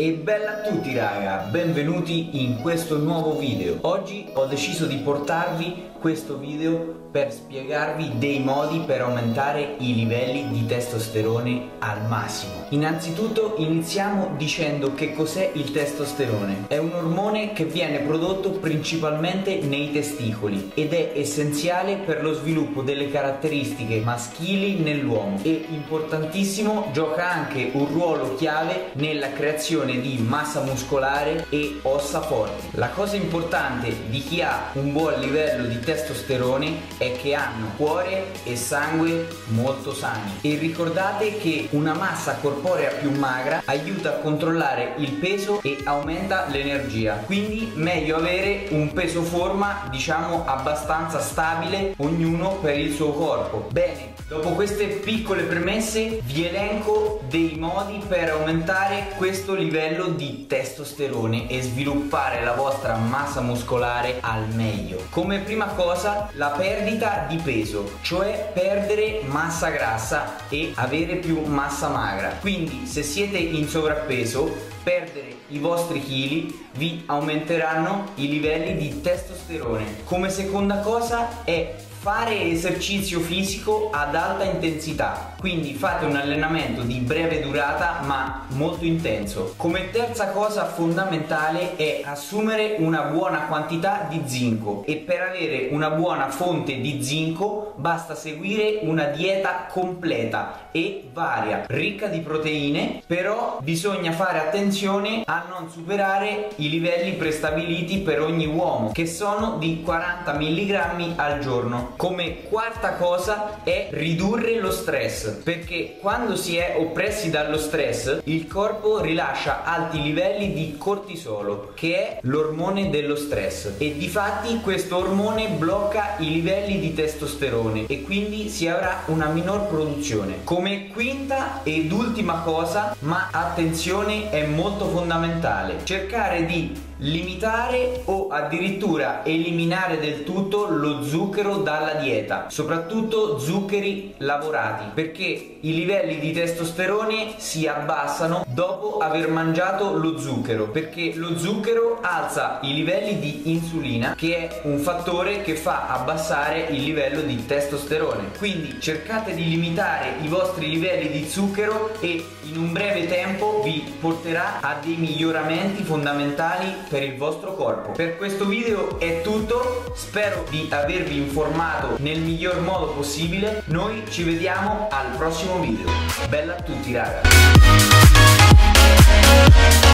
E bella a tutti raga, benvenuti in questo nuovo video. Oggi ho deciso di portarvi questo video per spiegarvi dei modi per aumentare i livelli di testosterone al massimo. Innanzitutto iniziamo dicendo che cos'è il testosterone. È un ormone che viene prodotto principalmente nei testicoli ed è essenziale per lo sviluppo delle caratteristiche maschili nell'uomo e importantissimo gioca anche un ruolo chiave nella creazione di massa muscolare e ossa forti. La cosa importante di chi ha un buon livello di testosterone è che hanno cuore e sangue molto sani. E ricordate che una massa corporea più magra aiuta a controllare il peso e aumenta l'energia. Quindi meglio avere un peso forma diciamo abbastanza stabile ognuno per il suo corpo. Bene, dopo queste piccole premesse vi elenco dei modi per aumentare questo livello di testosterone e sviluppare la vostra massa muscolare al meglio. Come prima cosa la perdita di peso, cioè perdere massa grassa e avere più massa magra. Quindi se siete in sovrappeso, perdere i vostri chili vi aumenteranno i livelli di testosterone. Come seconda cosa è fare esercizio fisico ad alta intensità, quindi fate un allenamento di breve durata ma molto intenso. Come terza cosa fondamentale è assumere una buona quantità di zinco. E per avere una buona fonte di zinco basta seguire una dieta completa e varia, ricca di proteine, però bisogna fare attenzione a non superare i livelli prestabiliti per ogni uomo che sono di 40 mg al giorno come quarta cosa è ridurre lo stress, perché quando si è oppressi dallo stress il corpo rilascia alti livelli di cortisolo, che è l'ormone dello stress e di fatti questo ormone blocca i livelli di testosterone e quindi si avrà una minor produzione. Come quinta ed ultima cosa, ma attenzione è molto fondamentale, cercare di limitare o addirittura eliminare del tutto lo zucchero dalla dieta, soprattutto zuccheri lavorati, perché i livelli di testosterone si abbassano dopo aver mangiato lo zucchero, perché lo zucchero alza i livelli di insulina, che è un fattore che fa abbassare il livello di testosterone. Quindi cercate di limitare i vostri livelli di zucchero e in un breve tempo vi porterà a dei miglioramenti fondamentali per il vostro corpo. Per questo video è tutto, spero di avervi informato nel miglior modo possibile. Noi ci vediamo al prossimo video. Bella a tutti raga!